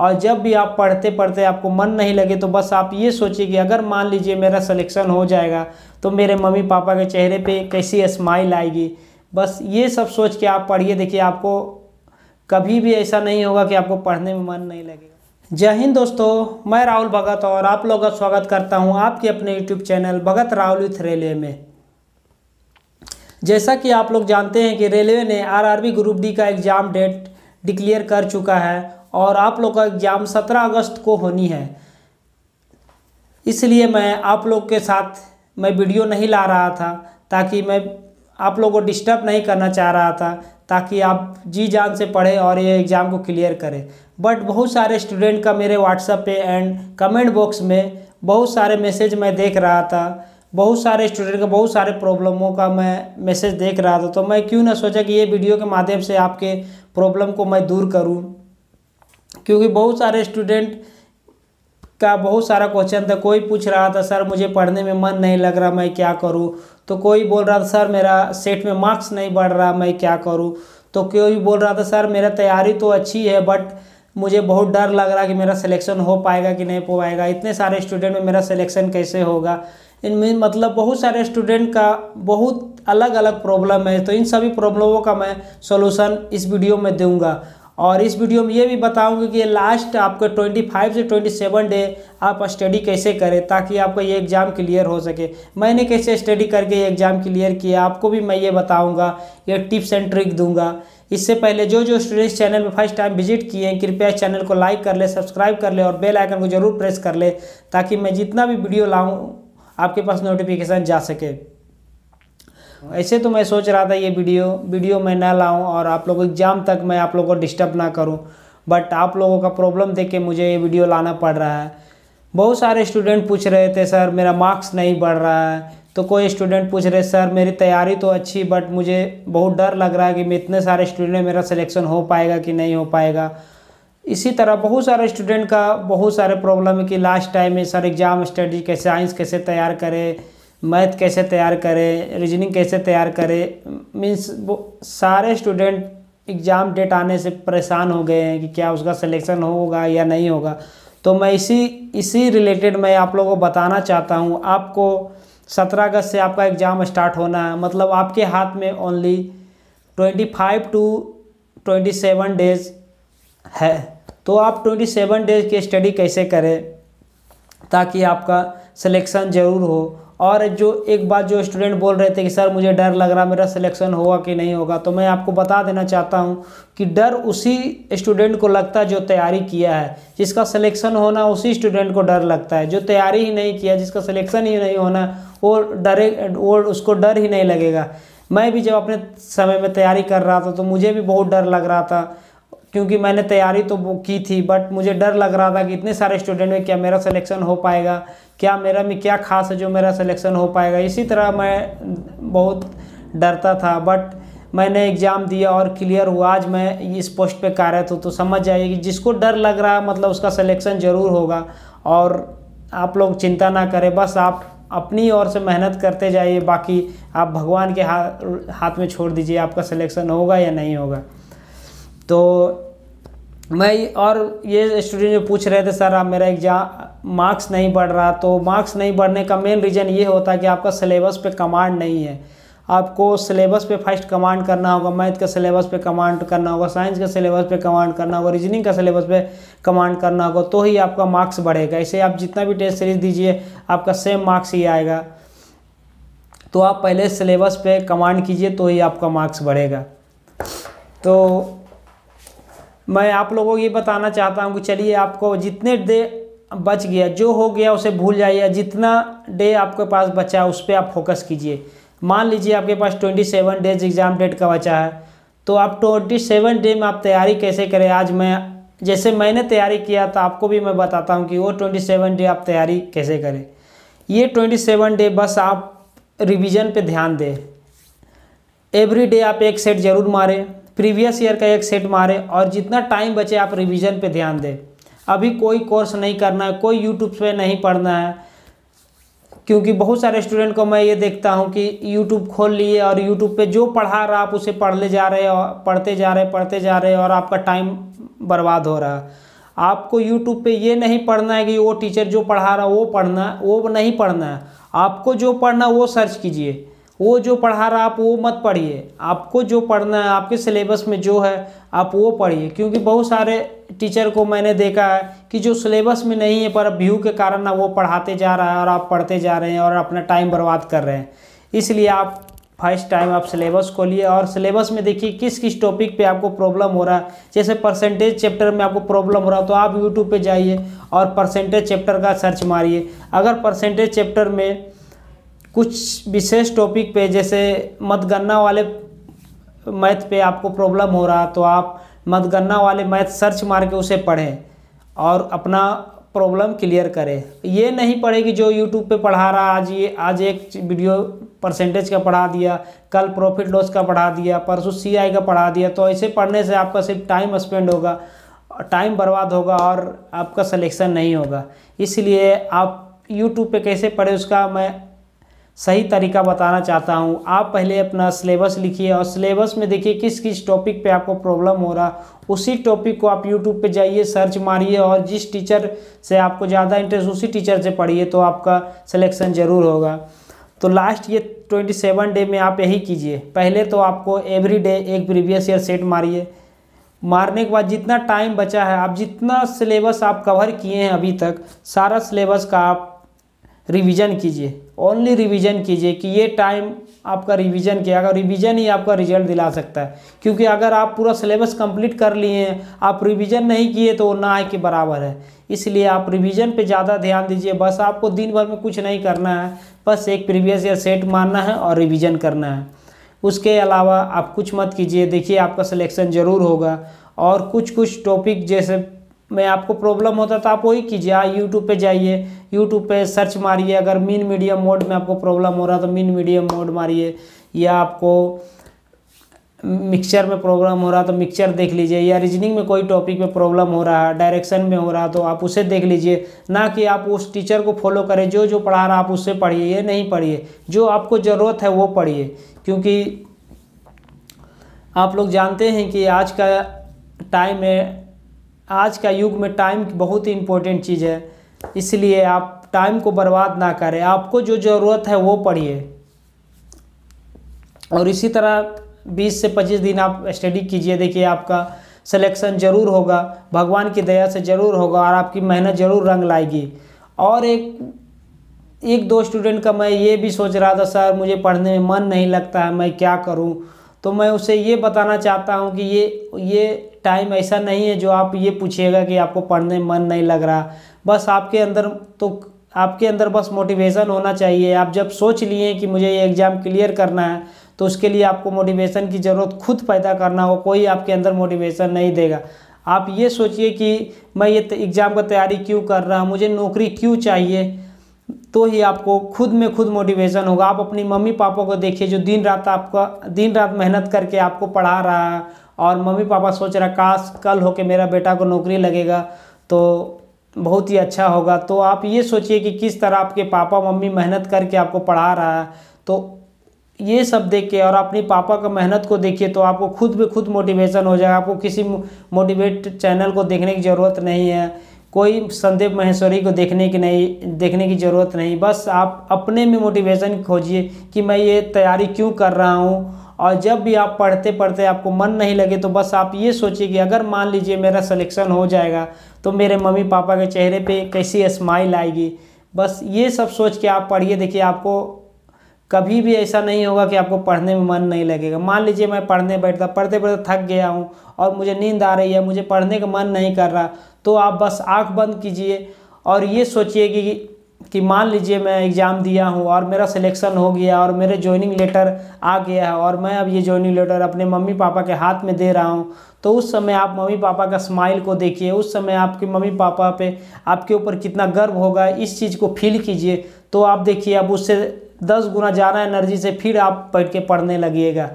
और जब भी आप पढ़ते पढ़ते आपको मन नहीं लगे तो बस आप ये सोचिए कि अगर मान लीजिए मेरा सिलेक्शन हो जाएगा तो मेरे मम्मी पापा के चेहरे पे कैसी स्माइल आएगी। बस ये सब सोच के आप पढ़िए, देखिए आपको कभी भी ऐसा नहीं होगा कि आपको पढ़ने में मन नहीं लगेगा। जय हिंद दोस्तों, मैं राहुल भगत और आप लोगों का स्वागत करता हूँ आपके अपने YouTube channel Bhagat Rahul with railway में। जैसा कि आप लोग जानते हैं कि रेलवे ने आरआरबी ग्रुप डी का एग्ज़ाम डेट डिक्लेयर कर चुका है और आप लोग का एग्ज़ाम सत्रह अगस्त को होनी है। इसलिए मैं आप लोग के साथ मैं वीडियो नहीं ला रहा था ताकि मैं आप लोगों को डिस्टर्ब नहीं करना चाह रहा था ताकि आप जी जान से पढ़ें और ये एग्ज़ाम को क्लियर करें। बट बहुत सारे स्टूडेंट का मेरे व्हाट्सएप पे एंड कमेंट बॉक्स में बहुत सारे मैसेज मैं देख रहा था। बहुत सारे स्टूडेंट का बहुत सारे प्रॉब्लमों का मैं मैसेज देख रहा था। तो मैं क्यों ना सोचा कि ये वीडियो के माध्यम से आपके प्रॉब्लम को मैं दूर करूँ। क्योंकि बहुत सारे स्टूडेंट का बहुत सारा क्वेश्चन था। कोई पूछ रहा था, सर, मुझे पढ़ने में मन नहीं लग रहा, मैं क्या करूँ? तो कोई बोल रहा था, सर, मेरा सेट में मार्क्स नहीं बढ़ रहा, मैं क्या करूँ? तो कोई बोल रहा था, सर, मेरा तैयारी तो अच्छी है बट मुझे बहुत डर लग रहा कि मेरा सिलेक्शन हो पाएगा कि नहीं हो पाएगा। इतने सारे स्टूडेंट में मेरा सिलेक्शन कैसे होगा? इनमें मतलब बहुत सारे स्टूडेंट का बहुत अलग अलग प्रॉब्लम है। तो इन सभी प्रॉब्लमों का मैं सोल्यूशन इस वीडियो में दूँगा। और इस वीडियो में ये भी बताऊँगी कि लास्ट आपको 25 से 27 डे आप स्टडी कैसे करें ताकि आपका ये एग्ज़ाम क्लियर हो सके। मैंने कैसे स्टडी करके ये एग्ज़ाम क्लियर किया, आपको भी मैं ये बताऊँगा। ये टिप्स एंड ट्रिक दूँगा। इससे पहले जो जो स्टूडेंट्स चैनल में फ़र्स्ट टाइम विज़िट किए हैं, कृपया चैनल को लाइक कर ले सब्सक्राइब कर ले और बेल आइकन को ज़रूर प्रेस कर ले ताकि मैं जितना भी वीडियो लाऊँ, आपके पास नोटिफिकेशन जा सके। ऐसे तो मैं सोच रहा था ये वीडियो वीडियो मैं ना लाऊं और आप लोग एग्ज़ाम तक मैं आप लोगों को डिस्टर्ब ना करूँ। बट आप लोगों का प्रॉब्लम देख के मुझे ये वीडियो लाना पड़ रहा है। बहुत सारे स्टूडेंट पूछ रहे थे, सर, मेरा मार्क्स नहीं बढ़ रहा है। तो कोई स्टूडेंट पूछ रहे, सर, मेरी तैयारी तो अच्छी बट मुझे बहुत डर लग रहा है कि मैं इतने सारे स्टूडेंट मेरा सिलेक्शन हो पाएगा कि नहीं हो पाएगा। इसी तरह बहुत सारे स्टूडेंट का बहुत सारे प्रॉब्लम है कि लास्ट टाइम में सर एग्ज़ाम स्टडी कैसे साइंस कैसे तैयार करें। मैथ कैसे तैयार करें रीजनिंग कैसे तैयार करें मीन्स वो सारे स्टूडेंट एग्ज़ाम डेट आने से परेशान हो गए हैं कि क्या उसका सिलेक्शन होगा या नहीं होगा। तो मैं इसी इसी रिलेटेड मैं आप लोगों को बताना चाहता हूँ। आपको सत्रह अगस्त से आपका एग्ज़ाम स्टार्ट होना है। मतलब आपके हाथ में only twenty five to twenty seven days है। तो आप ट्वेंटी सेवन डेज़ की स्टडी कैसे करें, ताकि आपका सिलेक्शन ज़रूर हो। और जो एक बात जो स्टूडेंट बोल रहे थे कि, सर, मुझे डर लग रहा मेरा सिलेक्शन होगा कि नहीं होगा? तो मैं आपको बता देना चाहता हूँ कि डर उसी स्टूडेंट को लगता है जो तैयारी किया है। जिसका सिलेक्शन होना, उसी स्टूडेंट को डर लगता है। जो तैयारी ही नहीं किया, जिसका सिलेक्शन ही नहीं होना, वो डरे, वो उसको डर ही नहीं लगेगा। मैं भी जब अपने समय में तैयारी कर रहा था तो मुझे भी बहुत डर लग रहा था क्योंकि मैंने तैयारी तो की थी बट मुझे डर लग रहा था कि इतने सारे स्टूडेंट में क्या मेरा सिलेक्शन हो पाएगा, क्या मेरा में क्या खास है जो मेरा सिलेक्शन हो पाएगा। इसी तरह मैं बहुत डरता था बट मैंने एग्ज़ाम दिया और क्लियर हुआ, आज मैं इस पोस्ट पे कार्यरत हूँ तो समझ जाइए कि जिसको डर लग रहा है मतलब उसका सिलेक्शन ज़रूर होगा। और आप लोग चिंता ना करें, बस आप अपनी ओर से मेहनत करते जाइए, बाकी आप भगवान के हाथ हाथ में छोड़ दीजिए, आपका सिलेक्शन होगा या नहीं होगा। तो मैं और ये स्टूडेंट जो पूछ रहे थे, सर, आप मेरा एग्ज़ाम मार्क्स नहीं बढ़ रहा। तो मार्क्स नहीं बढ़ने का मेन रीज़न ये होता है कि आपका सिलेबस पे कमांड नहीं है। आपको सिलेबस पे फ़र्स्ट कमांड करना होगा मैथ का सिलेबस पे कमांड करना होगा साइंस का सिलेबस पे कमांड करना होगा रीजनिंग का सिलेबस पे कमांड करना होगा तो ही आपका मार्क्स बढ़ेगा। ऐसे आप जितना भी टेस्ट सीरीज़ दीजिए, आपका सेम मार्क्स ही आएगा। तो आप पहले सिलेबस पे कमांड कीजिए तो ही आपका मार्क्स बढ़ेगा। तो मैं आप लोगों को ये बताना चाहता हूँ कि चलिए आपको जितने डे बच गया, जो हो गया उसे भूल जाइए, जितना डे आपके पास बचा है उस पर आप फोकस कीजिए। मान लीजिए आपके पास twenty seven days exam date का बचा है तो आप ट्वेंटी सेवन डे में आप तैयारी कैसे करें? आज मैं, जैसे मैंने तैयारी किया तो आपको भी मैं बताता हूँ कि वो ट्वेंटी सेवन डे आप तैयारी कैसे करें। ये ट्वेंटी सेवन डे बस आप रिवीजन पे ध्यान दें। एवरी डे आप एक सेट ज़रूर मारें। प्रीवियस ईयर का एक सेट मारे और जितना टाइम बचे आप रिवीजन पे ध्यान दें। अभी कोई कोर्स नहीं करना है, कोई यूट्यूब पे नहीं पढ़ना है, क्योंकि बहुत सारे स्टूडेंट को मैं ये देखता हूँ कि यूट्यूब खोल लिए और यूट्यूब पे जो पढ़ा रहा आप उसे पढ़ ले जा रहे और पढ़ते जा रहे पढ़ते जा रहे और आपका टाइम बर्बाद हो रहा है। आपको यूट्यूब पे ये नहीं पढ़ना है कि वो टीचर जो पढ़ा रहा वो पढ़ना, वो नहीं पढ़ना है। आपको जो पढ़ना वो सर्च कीजिए। वो जो पढ़ा रहा, आप वो मत पढ़िए। आपको जो पढ़ना है, आपके सिलेबस में जो है, आप वो पढ़िए। क्योंकि बहुत सारे टीचर को मैंने देखा है कि जो सिलेबस में नहीं है, पर व्यू के कारण ना वो पढ़ाते जा रहा है और आप पढ़ते जा रहे हैं और अपना टाइम बर्बाद कर रहे हैं। इसलिए आप फ़र्स्ट टाइम आप सिलेबस खोलिए और सिलेबस में देखिए किस किस टॉपिक पे आपको प्रॉब्लम हो रहा है। जैसे परसेंटेज चैप्टर में आपको प्रॉब्लम हो रहा है तो आप यूट्यूब पे जाइए और परसेंटेज चैप्टर का सर्च मारिए। अगर परसेंटेज चैप्टर में कुछ विशेष टॉपिक पे, जैसे मतगणना वाले मैथ पे आपको प्रॉब्लम हो रहा तो आप मतगणना वाले मैथ सर्च मार के उसे पढ़ें और अपना प्रॉब्लम क्लियर करें। ये नहीं पढ़े कि जो यूट्यूब पे पढ़ा रहा, आज ये, आज एक वीडियो परसेंटेज का पढ़ा दिया, कल प्रॉफिट लॉस का पढ़ा दिया, परसों सी आई का पढ़ा दिया तो ऐसे पढ़ने से आपका सिर्फ़ टाइम स्पेंड होगा टाइम बर्बाद होगा और आपका सिलेक्शन नहीं होगा। इसलिए आप यूट्यूब पे कैसे पढ़े उसका, मैं सही तरीका बताना चाहता हूँ। आप पहले अपना सिलेबस लिखिए और सिलेबस में देखिए किस किस टॉपिक पे आपको प्रॉब्लम हो रहा। उसी टॉपिक को आप यूट्यूब पे जाइए सर्च मारिए और जिस टीचर से आपको ज़्यादा इंटरेस्ट उसी टीचर से पढ़िए तो आपका सिलेक्शन ज़रूर होगा। तो लास्ट ये ट्वेंटी सेवन डे में आप यही कीजिए। पहले तो आपको एवरी डे एक प्रीवियस ईयर सेट मारिए। मारने के बाद जितना टाइम बचा है, आप जितना सिलेबस आप कवर किए हैं अभी तक, सारा सिलेबस का आप रिवीजन कीजिए। ओनली रिवीजन कीजिए कि ये टाइम आपका रिवीजन किया, अगर रिवीजन ही आपका रिज़ल्ट दिला सकता है। क्योंकि अगर आप पूरा सिलेबस कंप्लीट कर लिए हैं, आप रिवीजन नहीं किए तो ना के बराबर है। इसलिए आप रिवीजन पे ज़्यादा ध्यान दीजिए। बस आपको दिन भर में कुछ नहीं करना है। बस एक प्रीवियस ईयर सेट मारना है और रिविज़न करना है। उसके अलावा आप कुछ मत कीजिए। देखिए आपका सिलेक्शन ज़रूर होगा। और कुछ कुछ टॉपिक जैसे में आपको प्रॉब्लम होता तो आप वही कीजिए। यूट्यूब पे जाइए यूट्यूब पे सर्च मारिए। अगर मीन मीडियम मोड में आपको प्रॉब्लम हो रहा तो मीन मीडियम मोड मारिए। या आपको मिक्सचर में प्रॉब्लम हो रहा तो मिक्सचर देख लीजिए। या रीजनिंग में कोई टॉपिक में प्रॉब्लम हो रहा है डायरेक्शन में हो रहा तो आप उसे देख लीजिए। ना कि आप उस टीचर को फॉलो करें। जो जो पढ़ा रहा आप उससे पढ़िए। ये नहीं पढ़िए। जो आपको ज़रूरत है, वो पढ़िए। क्योंकि आप लोग जानते हैं कि आज का टाइम में आज का युग में टाइम बहुत ही इम्पोर्टेंट चीज़ है। इसलिए आप टाइम को बर्बाद ना करें। आपको जो ज़रूरत है वो पढ़िए। और इसी तरह 20 से 25 दिन आप स्टडी कीजिए। देखिए आपका सिलेक्शन ज़रूर होगा। भगवान की दया से ज़रूर होगा और आपकी मेहनत ज़रूर रंग लाएगी। और एक एक दो स्टूडेंट का मैं ये भी सोच रहा था, सर, मुझे पढ़ने में मन नहीं लगता है, मैं क्या करूँ? तो मैं उसे ये बताना चाहता हूँ कि ये ये टाइम ऐसा नहीं है जो आप ये पूछिएगा कि आपको पढ़ने मन नहीं लग रहा। बस आपके अंदर तो आपके अंदर बस मोटिवेशन होना चाहिए। आप जब सोच लिए कि मुझे ये एग्ज़ाम क्लियर करना है तो उसके लिए आपको मोटिवेशन की ज़रूरत खुद पैदा करना हो, कोई आपके अंदर मोटिवेशन नहीं देगा। आप ये सोचिए कि मैं ये एग्ज़ाम का तैयारी क्यों कर रहा हूँ? मुझे नौकरी क्यों चाहिए? तो ही आपको खुद में खुद मोटिवेशन होगा। आप अपनी मम्मी पापा को देखिए, जो दिन रात आपका, दिन रात मेहनत करके आपको पढ़ा रहा है और मम्मी पापा सोच रहा काश कल हो के मेरा बेटा को नौकरी लगेगा तो बहुत ही अच्छा होगा। तो आप ये सोचिए कि किस तरह आपके पापा, मम्मी मेहनत करके आपको पढ़ा रहा है। तो ये सब देख के और अपनी पापा का मेहनत को देखिए तो आपको खुद भी खुद मोटिवेशन हो जाएगा। आपको किसी मोटिवेट चैनल को देखने की ज़रूरत नहीं है। कोई संदीप महेश्वरी को देखने की नहीं, देखने की ज़रूरत नहीं। बस आप अपने में मोटिवेशन खोजिए कि मैं ये तैयारी क्यों कर रहा हूँ। और जब भी आप पढ़ते पढ़ते आपको मन नहीं लगे तो बस आप ये सोचिए कि अगर मान लीजिए मेरा सिलेक्शन हो जाएगा तो मेरे मम्मी पापा के चेहरे पे कैसी स्माइल आएगी। बस ये सब सोच के आप पढ़िए। देखिए, आपको कभी भी ऐसा नहीं होगा कि आपको पढ़ने में मन नहीं लगेगा। मान लीजिए मैं पढ़ने बैठता पढ़ते पढ़ते थक गया हूँ और मुझे नींद आ रही है, मुझे पढ़ने का मन नहीं कर रहा तो आप बस आँख बंद कीजिए और ये सोचिए कि कि मान लीजिए मैं एग्ज़ाम दिया हूँ और मेरा सिलेक्शन हो गया और मेरे ज्वाइनिंग लेटर आ गया है और मैं अब ये ज्वाइनिंग लेटर अपने मम्मी पापा के हाथ में दे रहा हूँ तो उस समय आप मम्मी पापा का स्माइल को देखिए, उस समय आपके मम्मी पापा पे आपके ऊपर कितना गर्व होगा, इस चीज़ को फील कीजिए तो आप देखिए अब उससे दस गुना ज़्यादा एनर्जी से फिर आप बैठ के पढ़ने लगिएगा।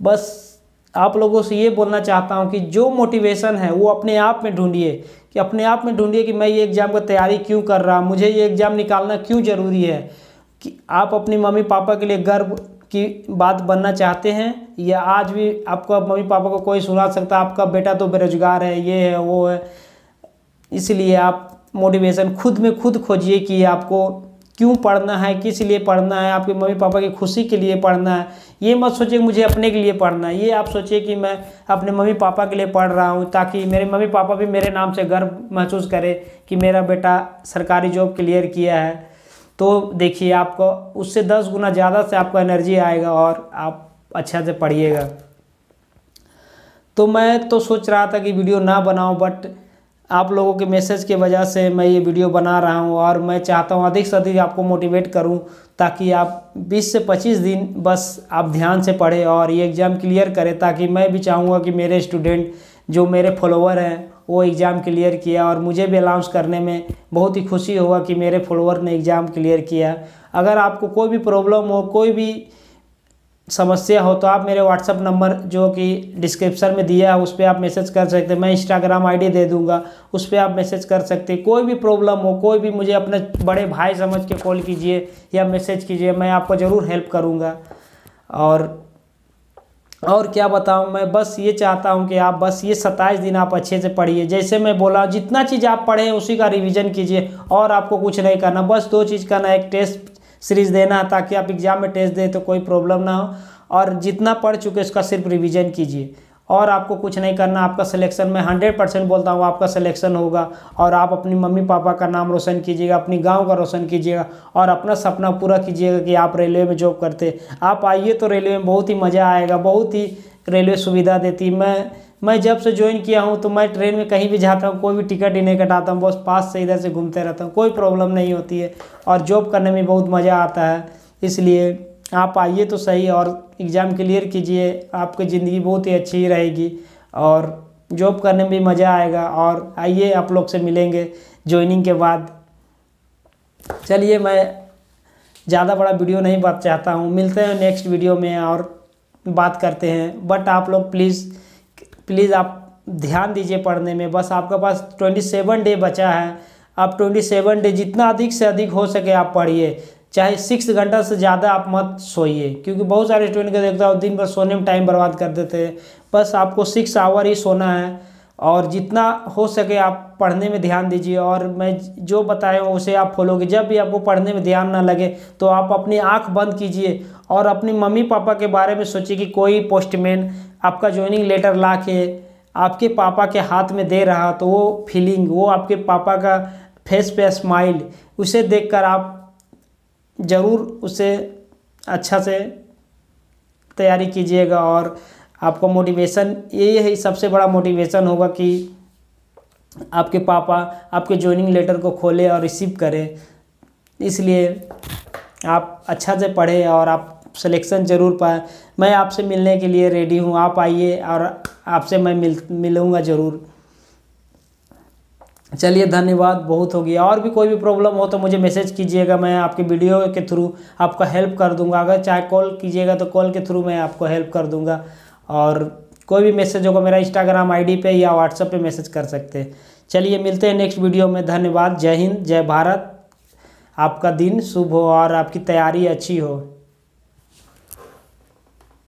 बस आप लोगों से ये बोलना चाहता हूँ कि जो मोटिवेशन है, वो अपने आप में ढूंढिए कि अपने आप में ढूंढिए कि मैं ये एग्ज़ाम की तैयारी क्यों कर रहा मुझे ये एग्ज़ाम निकालना क्यों ज़रूरी है, कि आप अपनी मम्मी पापा के लिए गर्व की बात बनना चाहते हैं, या आज भी आपको मम्मी पापा को कोई सुना सकता, आपका बेटा तो बेरोजगार है, ये है, वो है। इसलिए आप मोटिवेशन खुद में खुद खोजिए कि आपको क्यों पढ़ना है, किस लिए पढ़ना है, आपके मम्मी पापा की खुशी के लिए पढ़ना है, ये मत सोचिए मुझे अपने के लिए पढ़ना है, ये आप सोचिए कि मैं अपने मम्मी पापा के लिए पढ़ रहा हूँ ताकि मेरे मम्मी पापा भी मेरे नाम से गर्व महसूस करें कि मेरा बेटा सरकारी जॉब क्लियर किया है। तो देखिए, आपको उससे दस गुना ज़्यादा से आपको एनर्जी आएगा और आप अच्छा से पढ़िएगा। तो मैं तो सोच रहा था कि वीडियो ना बनाऊँ बट आप लोगों के मैसेज के वजह से मैं ये वीडियो बना रहा हूँ और मैं चाहता हूँ अधिक से अधिक आपको मोटिवेट करूँ ताकि आप 20 से 25 दिन बस आप ध्यान से पढ़ें और ये एग्ज़ाम क्लियर करें ताकि मैं भी चाहूँगा कि मेरे स्टूडेंट जो मेरे फॉलोवर हैं, वो एग्ज़ाम क्लियर किया और मुझे भी अनाउंस करने में बहुत ही खुशी होगा कि मेरे फॉलोवर ने एग्ज़ाम क्लियर किया। अगर आपको कोई भी प्रॉब्लम हो, कोई भी समस्या हो तो आप मेरे व्हाट्सअप नंबर जो कि डिस्क्रिप्शन में दिया है, उस पर आप मैसेज कर सकते हैं। मैं इंस्टाग्राम आईडी दे दूँगा, उस पर आप मैसेज कर सकते हैं। कोई भी प्रॉब्लम हो, कोई भी मुझे अपने बड़े भाई समझ के कॉल कीजिए या मैसेज कीजिए, मैं आपको ज़रूर हेल्प करूँगा। और और क्या बताऊँ, मैं बस ये चाहता हूँ कि आप बस ये सत्ताईस दिन आप अच्छे से पढ़िए। जैसे मैं बोला, जितना चीज़ आप पढ़ें उसी का रिवीजन कीजिए। और आपको कुछ नहीं करना, बस दो चीज़ करना एक टेस्ट सीरीज़ देना ताकि आप एग्ज़ाम में टेस्ट दें तो कोई प्रॉब्लम ना हो। और जितना पढ़ चुके उसका सिर्फ़ रिवीजन कीजिए। और आपको कुछ नहीं करना, आपका सिलेक्शन में हंड्रेड परसेंट बोलता हूँ, आपका सिलेक्शन होगा। और आप अपनी मम्मी पापा का नाम रोशन कीजिएगा, अपनी गाँव का रोशन कीजिएगा, और अपना सपना पूरा कीजिएगा कि आप रेलवे में जॉब करते। आप आइए तो रेलवे में बहुत ही मज़ा आएगा, बहुत ही रेलवे सुविधा देती। मैं मैं जब से ज्वाइन किया हूँ तो मैं ट्रेन में कहीं भी जाता हूँ, कोई भी टिकट ही नहीं कटाता हूँ, बस पास से इधर से घूमते रहता हूँ, कोई प्रॉब्लम नहीं होती है। और जॉब करने में बहुत मज़ा आता है, इसलिए आप आइए तो सही और एग्ज़ाम क्लियर कीजिए, आपकी ज़िंदगी बहुत ही अच्छी रहेगी और जॉब करने में भी मज़ा आएगा। और आइए, आप लोग से मिलेंगे ज्वाइनिंग के बाद। चलिए, मैं ज़्यादा बड़ा वीडियो नहीं बात चाहता हूँ। मिलते हैं नेक्स्ट वीडियो में और बात करते हैं। बट आप लोग प्लीज़ प्लीज़ आप ध्यान दीजिए पढ़ने में। बस आपके पास ट्वेंटी सेवन डे बचा है। आप ट्वेंटी सेवन डे जितना अधिक से अधिक हो सके आप पढ़िए। चाहे सिक्स घंटा से ज़्यादा आप मत सोइए, क्योंकि बहुत सारे स्टूडेंट को देखता हूँ, दिन भर सोने में टाइम बर्बाद कर देते हैं। बस आपको सिक्स आवर ही सोना है। और जितना हो सके आप पढ़ने में ध्यान दीजिए। और मैं जो बताया हूँ, उसे आप फॉलो कीजिए। जब भी आपको पढ़ने में ध्यान ना लगे तो आप अपनी आँख बंद कीजिए। और अपनी मम्मी पापा के बारे में सोचिए कि कोई पोस्टमैन आपका ज्वाइनिंग लेटर ला के आपके पापा के हाथ में दे रहा तो वो फीलिंग वो आपके पापा का फेस पे स्माइल उसे देखकर आप ज़रूर उसे अच्छा से तैयारी कीजिएगा और आपको मोटिवेशन ये ही सबसे बड़ा मोटिवेशन होगा कि आपके पापा आपके ज्वाइनिंग लेटर को खोले और रिसीव करें। इसलिए आप अच्छा से पढ़ें और आप सिलेक्शन ज़रूर पाए। मैं आपसे मिलने के लिए रेडी हूँ, आप आइए और आपसे मैं मिल, मिलूँगा ज़रूर। चलिए, धन्यवाद, बहुत हो गया। और भी कोई भी प्रॉब्लम हो तो मुझे मैसेज कीजिएगा, मैं आपके वीडियो के थ्रू आपका हेल्प कर दूँगा। अगर चाहे कॉल कीजिएगा तो कॉल के थ्रू मैं आपको हेल्प कर दूँगा। और कोई भी मैसेज होगा, मेरा इंस्टाग्राम आईडी पे या व्हाट्सएप पे मैसेज कर सकते हैं। चलिए, मिलते हैं नेक्स्ट वीडियो में। धन्यवाद, जय हिंद, जय भारत। आपका दिन शुभ हो और आपकी तैयारी अच्छी हो।